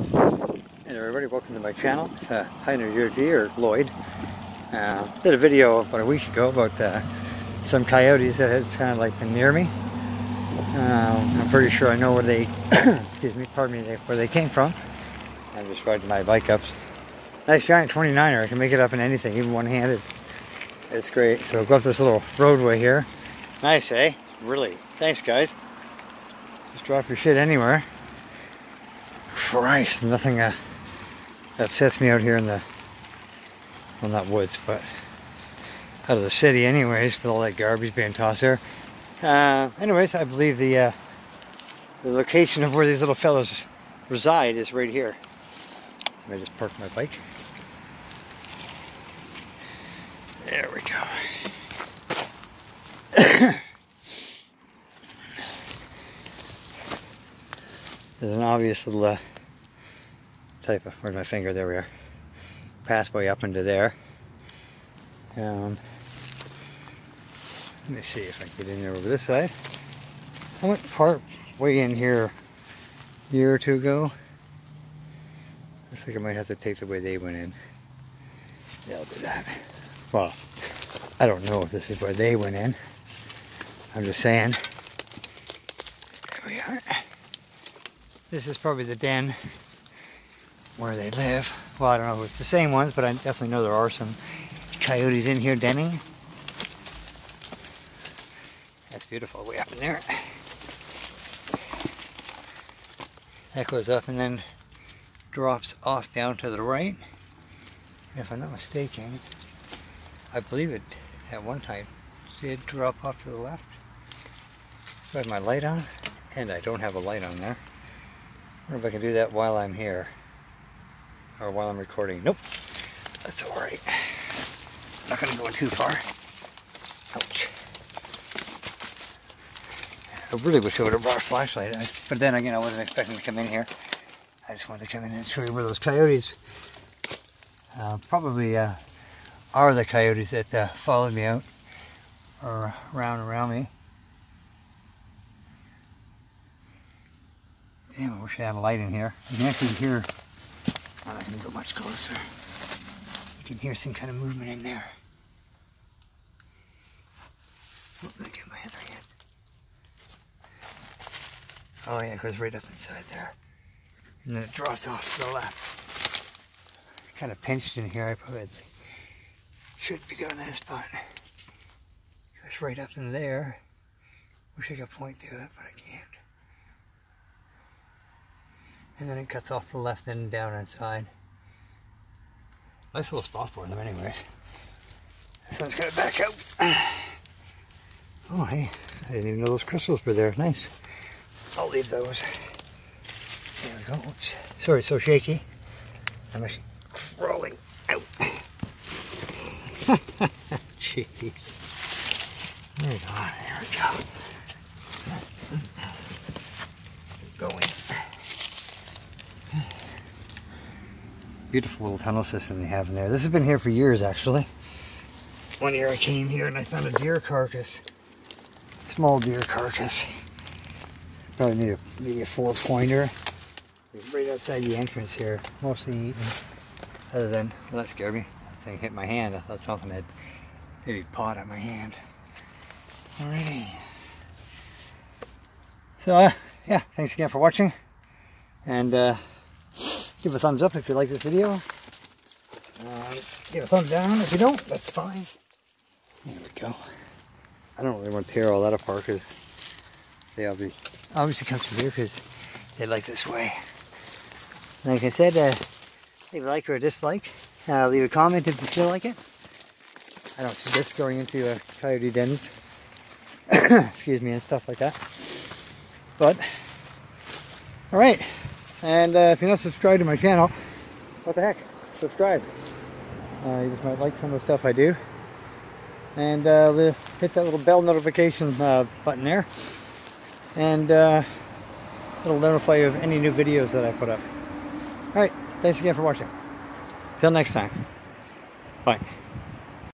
Hey everybody, welcome to my channel. It's uh, Heiner G or Lloyd. Uh, did a video about a week ago about uh, some coyotes that had kind of like been near me. Uh, I'm pretty sure I know where they, excuse me, pardon me, where they came from. I'm just riding my bike up. Nice giant 29er, I can make it up in anything, even one-handed. It's great. So go up this little roadway here. Nice, eh? Really. Thanks, guys. Just drop your shit anywhere. Christ, nothing uh, upsets me out here in the, well not woods, but out of the city anyways, with all that garbage being tossed there. Uh, anyways, I believe the, uh, the location of where these little fellows reside is right here. Me just park my bike. There we go. There's an obvious little uh, type of, where's my finger? There we are. Passway up into there. Um, let me see if I can get in there over this side. I went part way in here a year or two ago. Looks like I might have to take the way they went in. Yeah, I'll do that. Well, I don't know if this is where they went in. I'm just saying. There we are. This is probably the den where they live. Well, I don't know if it's the same ones, but I definitely know there are some coyotes in here denning. That's beautiful way up in there. That goes up and then drops off down to the right. If I'm not mistaken, I believe it at one time did drop off to the left. I have my light on, and I don't have a light on there I wonder if I can do that while I'm here. Or while I'm recording. Nope. That's alright. Not going to go too far. Ouch. I really wish I would have brought a flashlight. But then again, I wasn't expecting to come in here. I just wanted to come in and show you where those coyotes uh, probably uh, are the coyotes that uh, followed me out or around around me. Damn, I wish I had a light in here. You can actually hear, I'm to go much closer. You can hear some kind of movement in there. Oh, let me get my. Oh yeah, it goes right up inside there. And then it drops off to the left. Kind of pinched in here, I probably should be doing this, but it goes right up in there. Wish I could point to it, but I can't and then it cuts off the left and down inside. Nice little spot for them anyways. This one's gonna back out. Oh hey, I didn't even know those crystals were there. Nice. I'll leave those. There we go. Oops. Sorry, so shaky. I'm actually crawling out. Jeez. There we go. There we go. Going. Beautiful little tunnel system they have in there. This has been here for years, actually. One year I came here and I found a deer carcass. Small deer carcass. Probably need a, maybe a four pointer. Right outside the entrance here. Mostly eaten. Other than, well, that scared me. That thing hit my hand. I thought something had maybe pawed at my hand. Alrighty. So, uh, yeah, thanks again for watching. And, uh, Give a thumbs up if you like this video. Uh, give a thumbs down if you don't, that's fine. There we go. I don't really want to tear all that apart because they obviously, obviously come from here because they like this way. Like I said, uh, leave a like or a dislike. Uh, leave a comment if you feel like it. I don't suggest going into uh, coyote dens. Excuse me, and stuff like that. But, alright. And uh, if you're not subscribed to my channel, what the heck, subscribe. Uh, you just might like some of the stuff I do. And uh, hit that little bell notification uh, button there. And uh, it'll notify you of any new videos that I put up. Alright, thanks again for watching. Till next time. Bye.